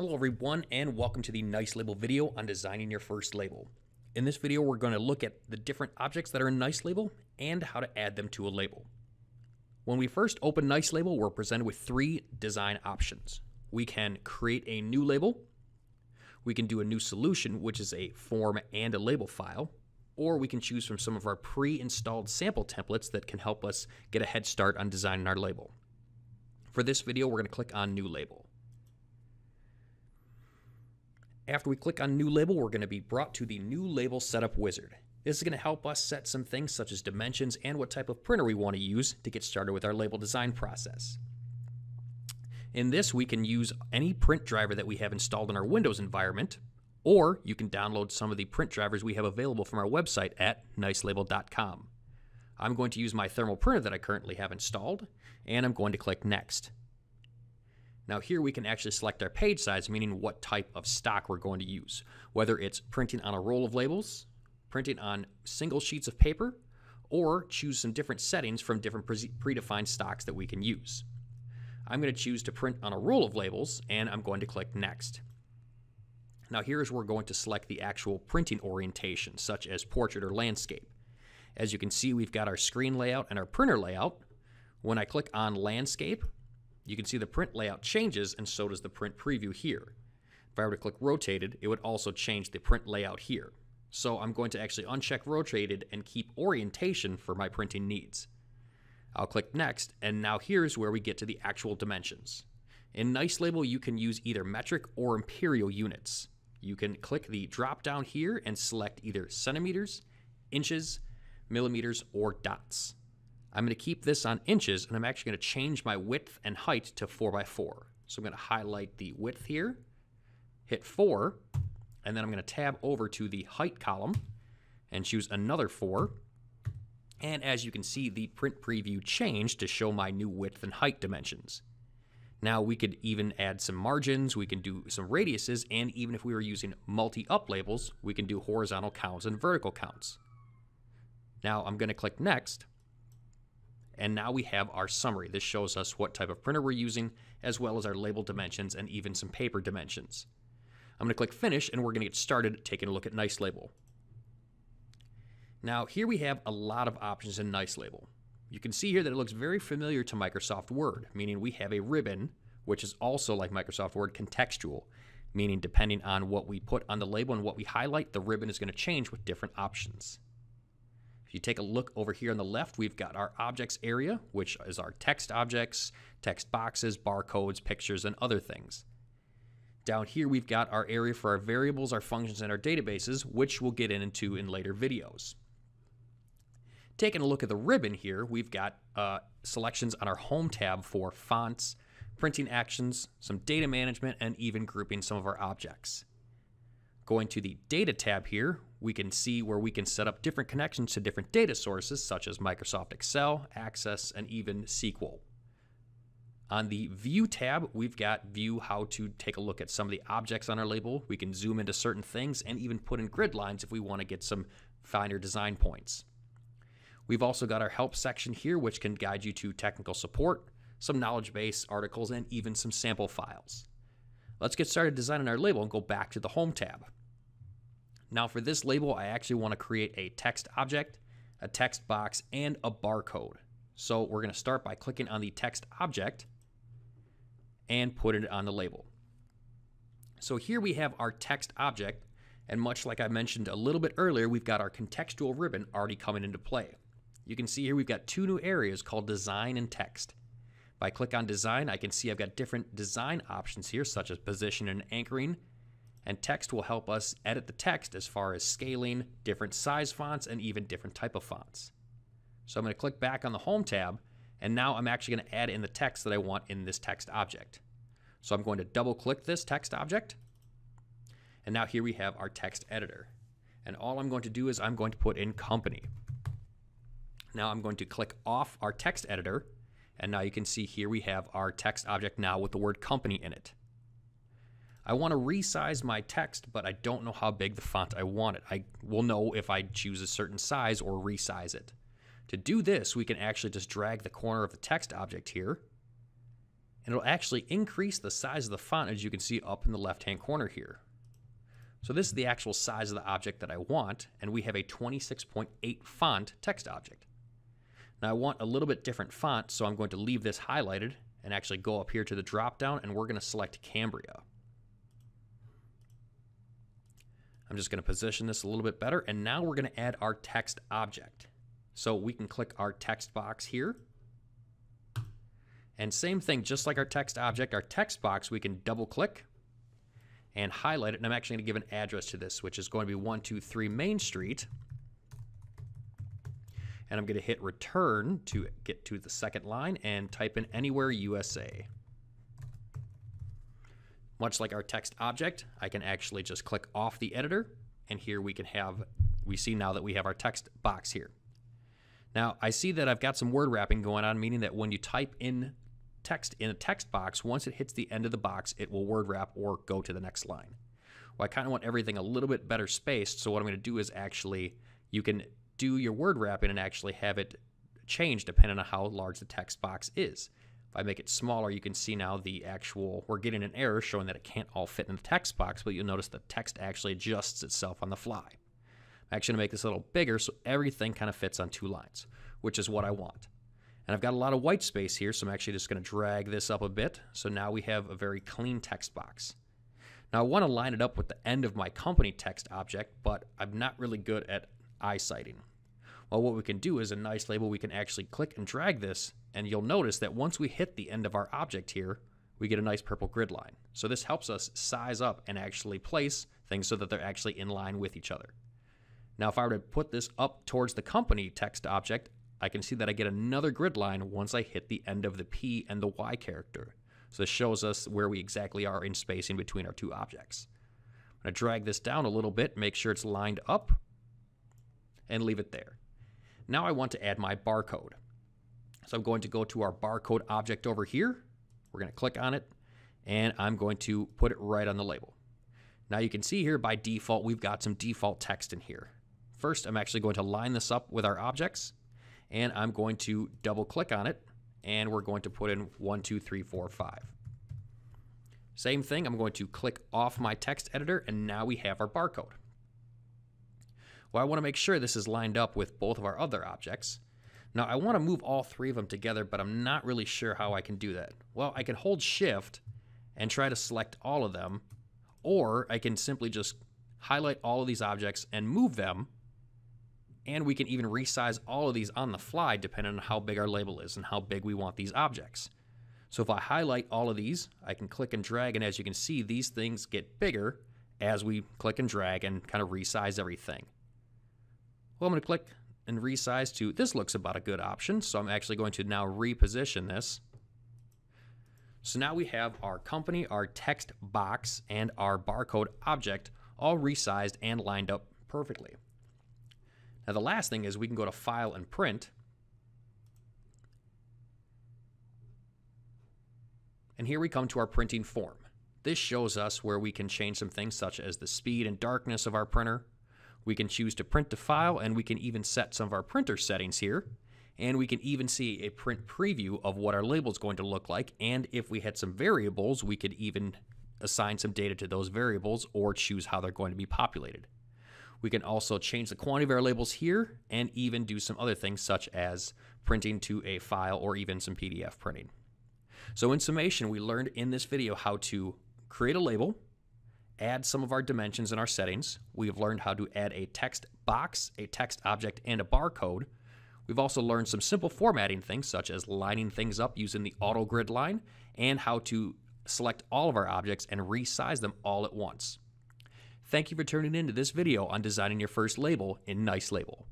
Hello everyone and welcome to the NiceLabel video on designing your first label. In this video we're going to look at the different objects that are in NiceLabel and how to add them to a label. When we first open NiceLabel we're presented with three design options. We can create a new label, we can do a new solution which is a form and a label file, or we can choose from some of our pre-installed sample templates that can help us get a head start on designing our label. For this video we're going to click on New Label. After we click on New Label, we're going to be brought to the New Label Setup Wizard. This is going to help us set some things such as dimensions and what type of printer we want to use to get started with our label design process. In this, we can use any print driver that we have installed in our Windows environment, or you can download some of the print drivers we have available from our website at nicelabel.com. I'm going to use my thermal printer that I currently have installed, and I'm going to click Next. Now here we can actually select our page size, meaning what type of stock we're going to use, whether it's printing on a roll of labels, printing on single sheets of paper, or choose some different settings from different predefined stocks that we can use. I'm going to choose to print on a roll of labels, and I'm going to click Next. Now here's where we're going to select the actual printing orientation, such as portrait or landscape. As you can see, we've got our screen layout and our printer layout. When I click on landscape, you can see the print layout changes and so does the print preview here. If I were to click rotated, it would also change the print layout here. So I'm going to actually uncheck rotated and keep orientation for my printing needs. I'll click next and now here's where we get to the actual dimensions. In NiceLabel you can use either metric or imperial units. You can click the drop down here and select either centimeters, inches, millimeters, or dots. I'm going to keep this on inches, and I'm actually going to change my width and height to 4x4. So I'm going to highlight the width here, hit 4, and then I'm going to tab over to the height column and choose another 4. And as you can see, the print preview changed to show my new width and height dimensions. Now we could even add some margins, we can do some radiuses, and even if we were using multi-up labels, we can do horizontal counts and vertical counts. Now I'm going to click Next, and now we have our summary. This shows us what type of printer we're using, as well as our label dimensions and even some paper dimensions. I'm going to click Finish, and we're going to get started taking a look at NiceLabel. Now, here we have a lot of options in NiceLabel. You can see here that it looks very familiar to Microsoft Word, meaning we have a ribbon, which is also like Microsoft Word contextual, meaning depending on what we put on the label and what we highlight, the ribbon is going to change with different options. If you take a look over here on the left, we've got our objects area, which is our text objects, text boxes, barcodes, pictures, and other things. Down here, we've got our area for our variables, our functions, and our databases, which we'll get into in later videos. Taking a look at the ribbon here, we've got uh, selections on our Home tab for fonts, printing actions, some data management, and even grouping some of our objects. Going to the Data tab here, we can see where we can set up different connections to different data sources such as Microsoft Excel, Access, and even SQL. On the View tab, we've got View how to take a look at some of the objects on our label. We can zoom into certain things and even put in grid lines if we want to get some finer design points. We've also got our Help section here, which can guide you to technical support, some knowledge base articles, and even some sample files. Let's get started designing our label and go back to the Home tab. Now for this label, I actually want to create a text object, a text box, and a barcode. So we're going to start by clicking on the text object and put it on the label. So here we have our text object, and much like I mentioned a little bit earlier, we've got our contextual ribbon already coming into play. You can see here we've got two new areas called design and text. If I click on design, I can see I've got different design options here, such as position and anchoring, and text will help us edit the text as far as scaling, different size fonts, and even different type of fonts. So I'm going to click back on the Home tab, and now I'm actually going to add in the text that I want in this text object. So I'm going to double click this text object, and now here we have our text editor. And all I'm going to do is I'm going to put in company. Now I'm going to click off our text editor, and now you can see here we have our text object now with the word company in it. I want to resize my text, but I don't know how big the font I want it. I will know if I choose a certain size or resize it. To do this, we can actually just drag the corner of the text object here, and it'll actually increase the size of the font as you can see up in the left hand corner here. So this is the actual size of the object that I want, and we have a 26.8 font text object. Now I want a little bit different font, so I'm going to leave this highlighted and actually go up here to the drop down and we're going to select Cambria. I'm just going to position this a little bit better and now we're going to add our text object. So we can click our text box here. And same thing, just like our text object, our text box, we can double click and highlight it. And I'm actually going to give an address to this, which is going to be 123 Main Street and I'm going to hit return to get to the second line and type in anywhere USA. Much like our text object, I can actually just click off the editor and here we can have, we see now that we have our text box here. Now I see that I've got some word wrapping going on, meaning that when you type in text in a text box, once it hits the end of the box, it will word wrap or go to the next line. Well, I kind of want everything a little bit better spaced, so what I'm going to do is actually, you can do your word wrapping and actually have it change depending on how large the text box is. If I make it smaller, you can see now the actual, we're getting an error showing that it can't all fit in the text box, but you'll notice the text actually adjusts itself on the fly. I'm actually gonna make this a little bigger so everything kind of fits on two lines, which is what I want. And I've got a lot of white space here, so I'm actually just gonna drag this up a bit. So now we have a very clean text box. Now I wanna line it up with the end of my company text object, but I'm not really good at eyesighting. Well, what we can do is a nice label, we can actually click and drag this, and you'll notice that once we hit the end of our object here, we get a nice purple grid line. So this helps us size up and actually place things so that they're actually in line with each other. Now, if I were to put this up towards the company text object, I can see that I get another grid line once I hit the end of the P and the Y character. So this shows us where we exactly are in spacing between our two objects. I'm going to drag this down a little bit, make sure it's lined up, and leave it there. Now I want to add my barcode. So I'm going to go to our barcode object over here. We're going to click on it and I'm going to put it right on the label. Now you can see here by default, we've got some default text in here. First, I'm actually going to line this up with our objects and I'm going to double click on it and we're going to put in one, two, three, four, five. Same thing, I'm going to click off my text editor and now we have our barcode. Well, I want to make sure this is lined up with both of our other objects. Now, I want to move all three of them together, but I'm not really sure how I can do that. Well, I can hold Shift and try to select all of them, or I can simply just highlight all of these objects and move them, and we can even resize all of these on the fly depending on how big our label is and how big we want these objects. So if I highlight all of these, I can click and drag, and as you can see, these things get bigger as we click and drag and kind of resize everything. Well, I'm going to click and resize to, this looks about a good option, so I'm actually going to now reposition this. So now we have our company, our text box, and our barcode object all resized and lined up perfectly. Now the last thing is we can go to File and Print, and here we come to our printing form. This shows us where we can change some things such as the speed and darkness of our printer, we can choose to print to file and we can even set some of our printer settings here. And we can even see a print preview of what our label is going to look like. And if we had some variables, we could even assign some data to those variables or choose how they're going to be populated. We can also change the quantity of our labels here and even do some other things such as printing to a file or even some PDF printing. So in summation, we learned in this video how to create a label, add some of our dimensions in our settings. We've learned how to add a text box, a text object, and a barcode. We've also learned some simple formatting things such as lining things up using the auto grid line and how to select all of our objects and resize them all at once. Thank you for tuning in to this video on designing your first label in NiceLabel.